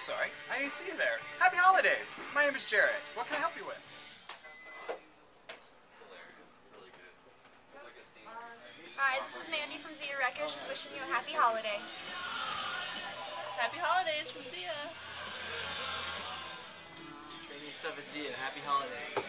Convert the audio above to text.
sorry. I didn't see you there. Happy holidays. My name is Jared. What can I help you with? Hi, this is Mandy from Zia Records, just wishing you a happy holiday. Happy holidays from Zia. Train stuff at Zia. Happy holidays.